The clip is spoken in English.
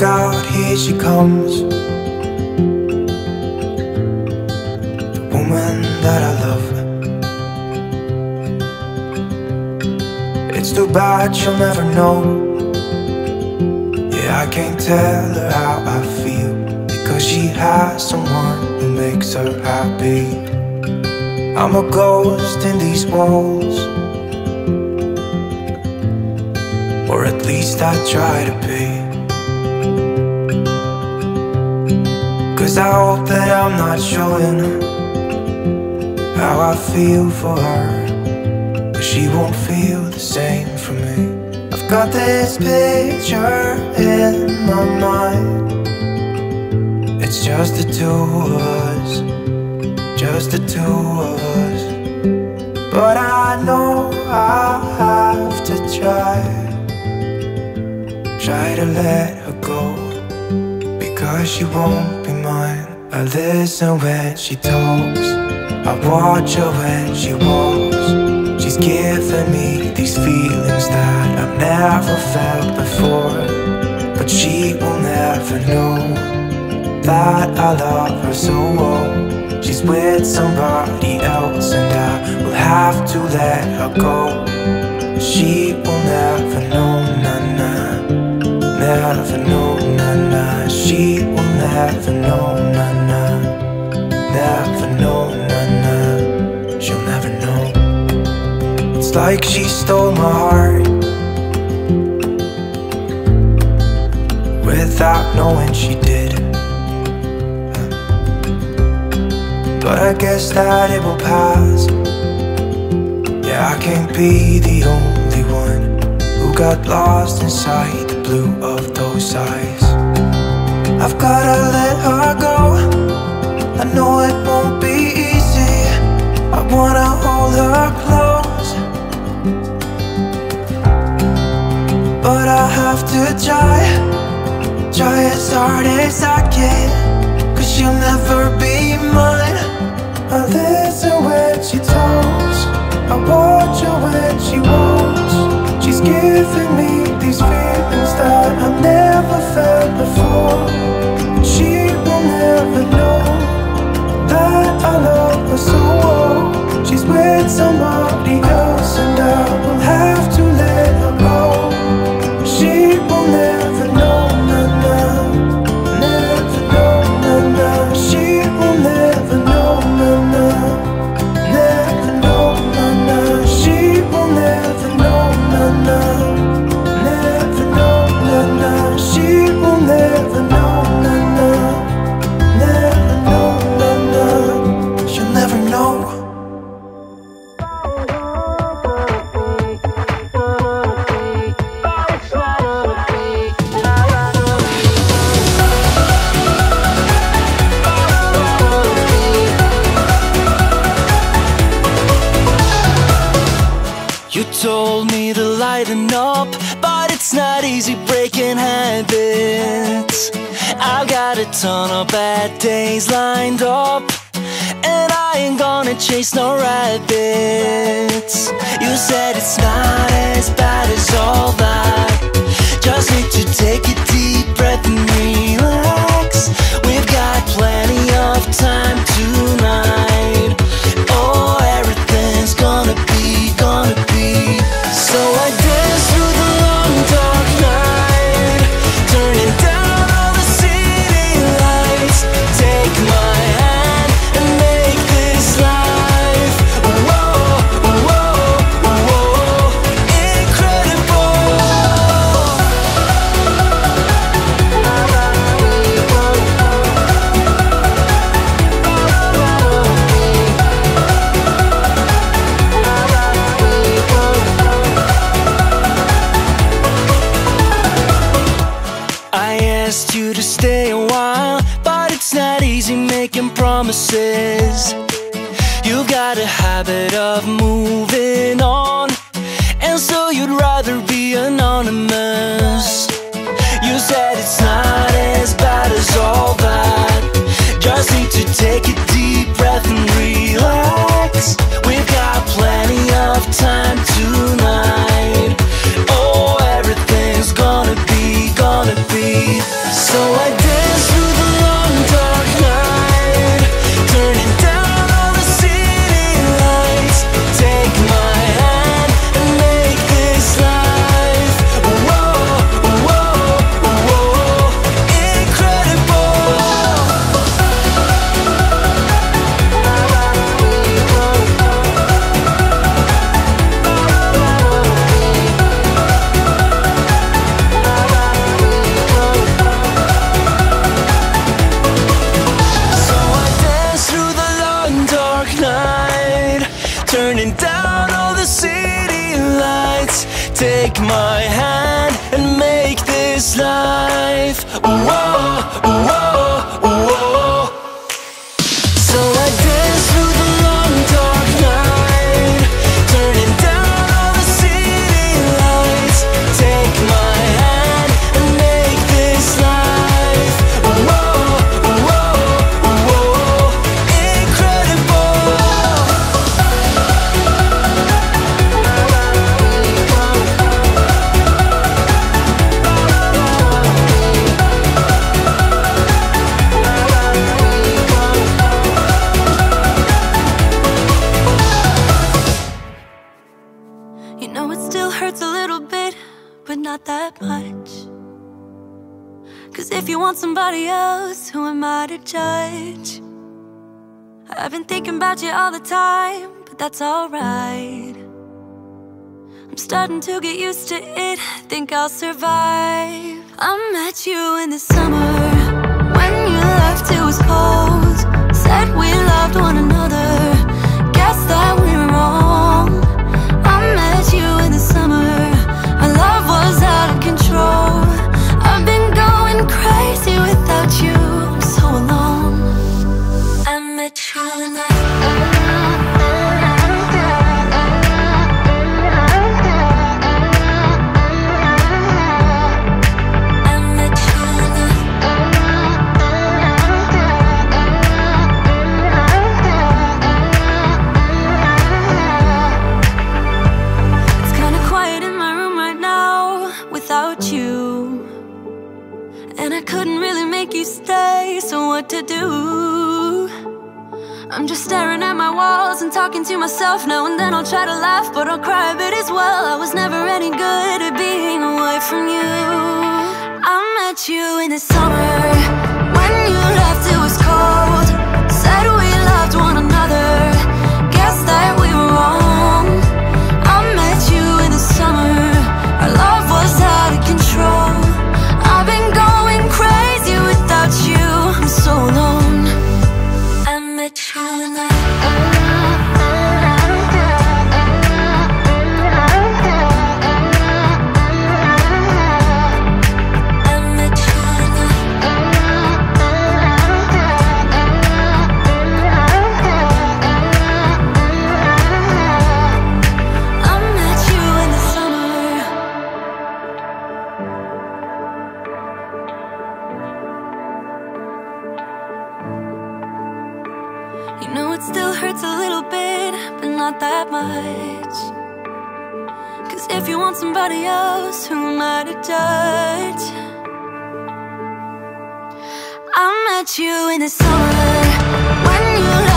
Look out, here she comes. The woman that I love. It's too bad she'll never know. Yeah, I can't tell her how I feel. Because she has someone who makes her happy. I'm a ghost in these walls. Or at least I try to be. Cause I hope that I'm not showing how I feel for her. But she won't feel the same for me. I've got this picture in my mind. It's just the two of us, just the two of us. But I know I have to try, try to let her she won't be mine. I listen when she talks, I watch her when she walks. She's giving me these feelings that I've never felt before. But she will never know that I love her so well. She's with somebody else, and I will have to let her go. She will never know, nah. Never know, nah. She will never know, nah, nah. Never know, nah, nah. She'll never know. It's like she stole my heart without knowing she did. But I guess that it will pass. Yeah, I can't be the only one who got lost inside the blue of those eyes. I've gotta let her go. I know it won't be easy. I wanna hold her close. But I have to try, try as hard as I can. Cause she'll never be mine. I listen when she talks, I watch her when she walks. She's giving me these feelings that I've never felt before. And ton of bad days lined up, and I ain't gonna chase no rabbits. You said it's not as bad as all that. Just need to take a deep breath and relax. We've got plenty of time tonight. Making promises. You've got a habit of moving on, and so you'd rather be anonymous. You said it's not as bad as all that. Just need to take a deep breath Take my hand and make this life. Whoa, whoa, somebody else, who am I to judge? I've been thinking about you all the time, but that's alright. I'm starting to get used to it, think I'll survive. I met you in the summer when you left, it was cold. Said we loved one another, so what to do? I'm just staring at my walls and talking to myself now and then I'll try to laugh, but I'll cry a bit as well. I was never any good at being away from you. I met you in the summer when you left, it was cold. Still hurts a little bit, but not that much. Cause if you want somebody else, who am I to judge? I met you in the summer when you.